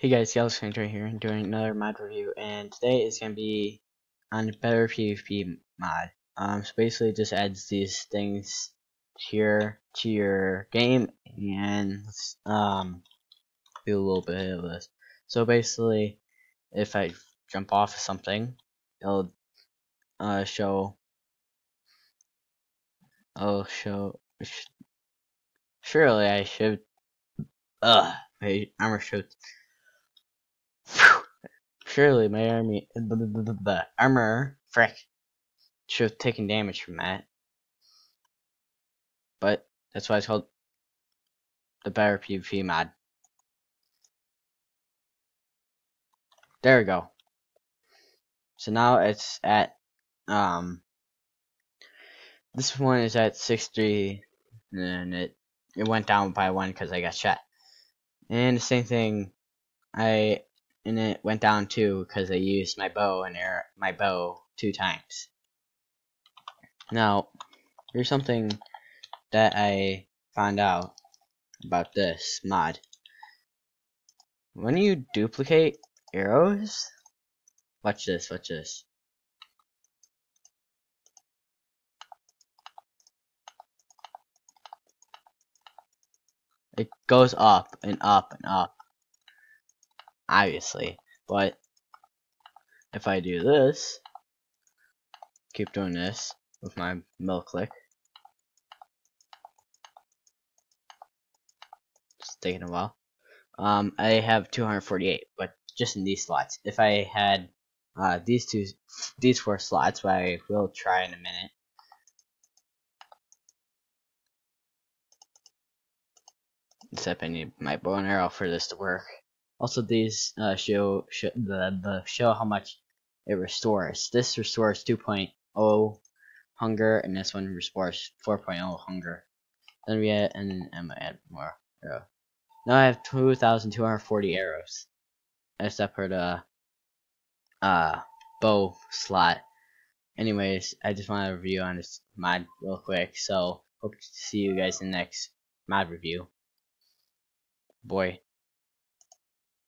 Hey guys, Yellow Hunter here doing another mod review and today is going to be on a better PvP mod. Um, so basically it just adds these things here to your game and let's um, do a little bit of this. So basically if I jump off of something it'll uh, show I'll show sh surely I should ugh my armor should Surely my army, the, armor, frick, should have taken damage from that. But that's why it's called the better PvP mod. There we go. So now it's at um this one is at 63 and it it went down by one because I got shot. And the same thing I and it went down too because I used my bow and air my bow two times. Now, here's something that I found out about this mod. When you duplicate arrows, watch this, watch this. It goes up and up and up obviously. But if I do this, keep doing this with my middle click. It's taking a while. Um, I have 248, but just in these slots. If I had uh, these two, these four slots, I will try in a minute. Except I need my bow and arrow for this to work. Also, these uh, show, show the the show how much it restores. This restores 2.0 hunger, and this one restores 4.0 hunger. Then we add, and then add more arrow. Now I have 2,240 arrows, except for the uh bow slot. Anyways, I just want to review on this mod real quick. So hope to see you guys in the next mod review. Boy.